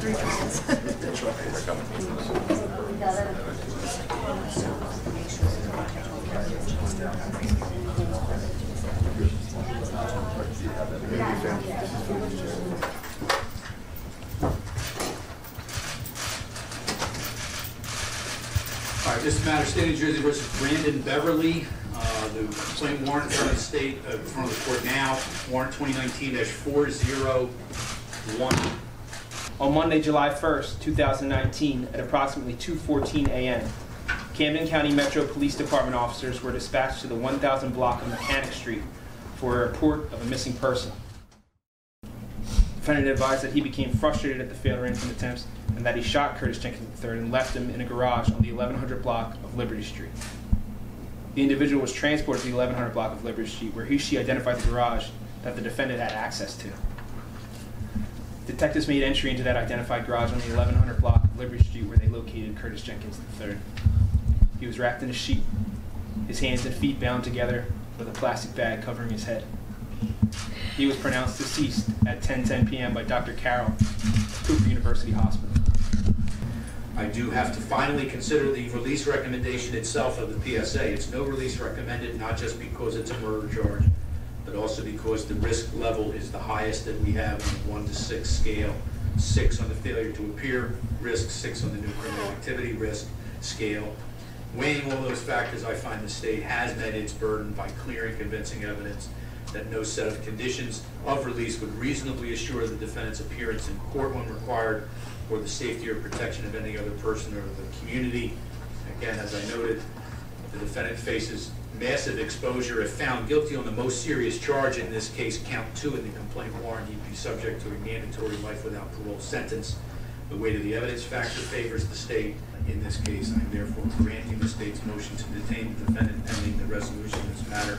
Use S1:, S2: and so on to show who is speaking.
S1: Three times. All right, this matter, State of New Jersey versus Brandon Beverly. Uh, The complaint warrant of the state, uh, of the court now, warrant 2019-401.
S2: On Monday, July 1st, 2019, at approximately 2:14 a.m., Camden County Metro Police Department officers were dispatched to the 1000 block of Mechanic Street for a report of a missing person. The defendant advised that he became frustrated at the failed ransom attempts and that he shot Curtis Jenkins III and left him in a garage on the 1100 block of Liberty Street. The individual was transported to the 1100 block of Liberty Street, where he she identified the garage that the defendant had access to. Detectives made entry into that identified garage on the 1100 block of Liberty Street where they located Curtis Jenkins III. He was wrapped in a sheet, his hands and feet bound together with a plastic bag covering his head. He was pronounced deceased at 10:10 p.m. by Dr. Carroll, Cooper University Hospital.
S1: I do have to finally consider the release recommendation itself of the PSA. It's no release recommended, not just because it's a murder charge, but also because the risk level is the highest that we have on the one to six scale. Six on the failure to appear risk, six on the new criminal activity risk scale. Weighing all those factors, I find the state has met its burden by clear and convincing evidence that no set of conditions of release would reasonably assure the defendant's appearance in court when required or the safety or protection of any other person or the community. Again, as I noted, the defendant faces massive exposure. If found guilty on the most serious charge, in this case, count two in the complaint warrant, he'd be subject to a mandatory life without parole sentence. The weight of the evidence factor favors the state. In this case, I'm therefore granting the state's motion to detain the defendant pending the resolution of this matter.